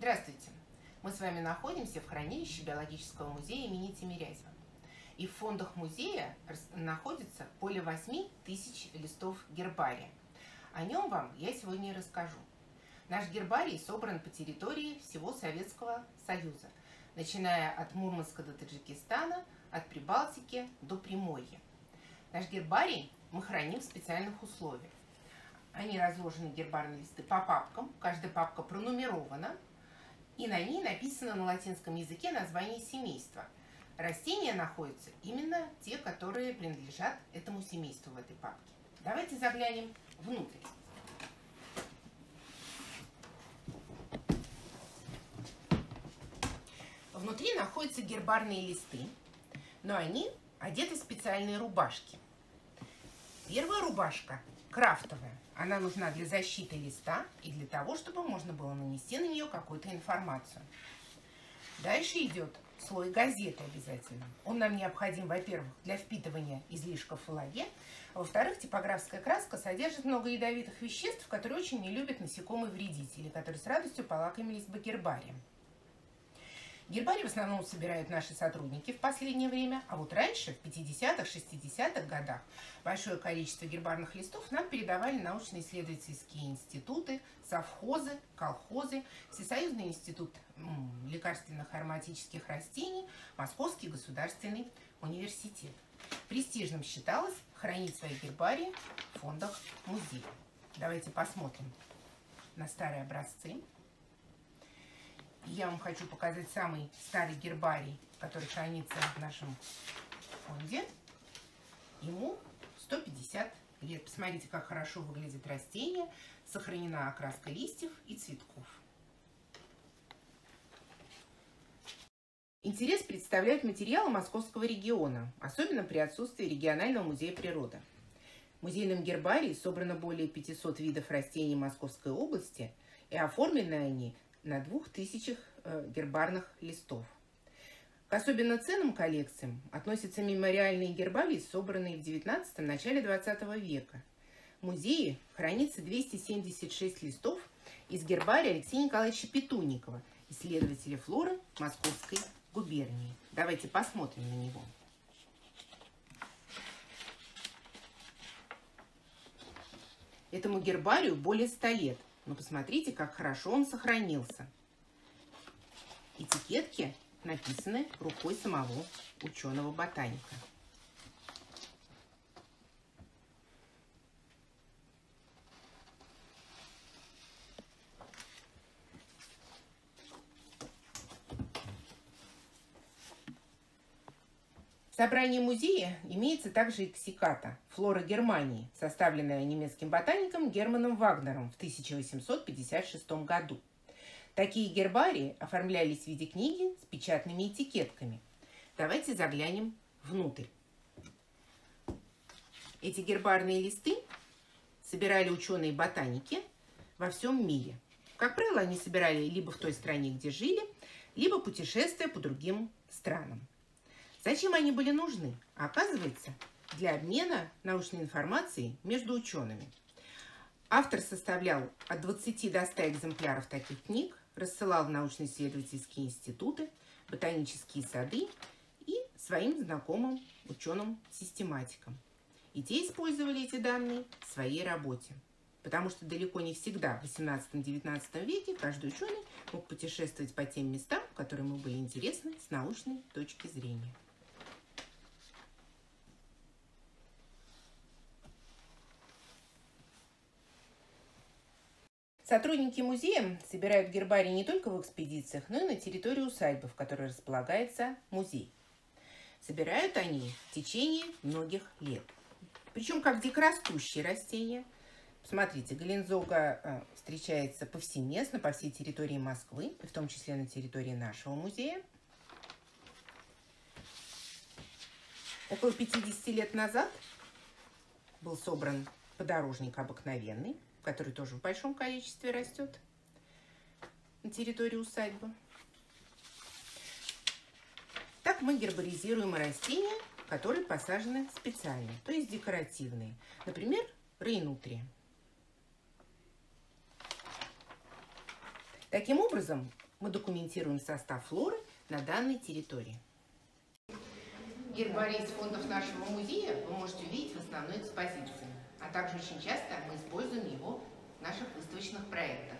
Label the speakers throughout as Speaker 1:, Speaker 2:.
Speaker 1: Здравствуйте! Мы с вами находимся в хранилище Биологического музея имени Тимирязева. И в фондах музея находится более 8 тысяч листов гербария. О нем вам я сегодня и расскажу. Наш гербарий собран по территории всего Советского Союза, начиная от Мурманска до Таджикистана, от Прибалтики до Приморья. Наш гербарий мы храним в специальных условиях. Они разложены гербарные листы по папкам, каждая папка пронумерована, и на ней написано на латинском языке название семейства. Растения находятся именно те, которые принадлежат этому семейству в этой папке. Давайте заглянем внутрь. Внутри находятся гербарные листы, но они одеты в специальные рубашки. Первая рубашка крафтовая. Она нужна для защиты листа и для того, чтобы можно было нанести на нее какую-то информацию. Дальше идет слой газеты обязательно. Он нам необходим, во-первых, для впитывания излишков флаге, а во-вторых, типографская краска содержит много ядовитых веществ, которые очень не любят насекомые-вредители, которые с радостью полакомились бы гербарием. Гербарий в основном собирают наши сотрудники в последнее время, а вот раньше, в 50-х, 60-х годах, большое количество гербарных листов нам передавали научно-исследовательские институты, совхозы, колхозы, Всесоюзный институт лекарственных ароматических растений, Московский государственный университет. Престижным считалось хранить свои гербарии в фондах музея. Давайте посмотрим на старые образцы. Я вам хочу показать самый старый гербарий, который хранится в нашем фонде. Ему 150 лет. Посмотрите, как хорошо выглядит растение. Сохранена окраска листьев и цветков. Интерес представляют материалы московского региона, особенно при отсутствии регионального музея природы. В музейном гербарии собрано более 500 видов растений Московской области, и оформлены они на двух тысячах э, гербарных листов. К особенно ценным коллекциям относятся мемориальные гербарии, собранные в XIX – начале XX века. В музее хранится 276 листов из гербария Алексея Николаевича Петунникова, исследователя флоры Московской губернии. Давайте посмотрим на него. Этому гербарию более 100 лет – но посмотрите, как хорошо он сохранился. Этикетки написаны рукой самого ученого-ботаника. Собрании музея имеется также эксиката «Флора Германии», составленная немецким ботаником Германом Вагнером в 1856 году. Такие гербарии оформлялись в виде книги с печатными этикетками. Давайте заглянем внутрь. Эти гербарные листы собирали ученые-ботаники во всем мире. Как правило, они собирали либо в той стране, где жили, либо путешествуя по другим странам. Зачем они были нужны? Оказывается, для обмена научной информацией между учеными. Автор составлял от 20 до 100 экземпляров таких книг, рассылал в научно-исследовательские институты, ботанические сады и своим знакомым ученым-систематикам. И те использовали эти данные в своей работе. Потому что далеко не всегда в 18-19 веке каждый ученый мог путешествовать по тем местам, которые ему были интересны с научной точки зрения. Сотрудники музея собирают гербарий не только в экспедициях, но и на территории усадьбы, в которой располагается музей. Собирают они в течение многих лет. Причем как дикорастущие растения. Посмотрите, галензога э, встречается повсеместно по всей территории Москвы, в том числе на территории нашего музея. Около 50 лет назад был собран подорожник обыкновенный, который тоже в большом количестве растет на территории усадьбы. Так мы гербаризируем растения, которые посажены специально, то есть декоративные. Например, рейнутрия. Таким образом, мы документируем состав флоры на данной территории. Гербарий из фондов нашего музея вы можете увидеть в а также очень часто мы используем его в наших выставочных проектах.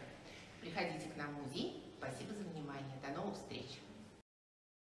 Speaker 1: Приходите к нам в музей. Спасибо за внимание. До новых встреч!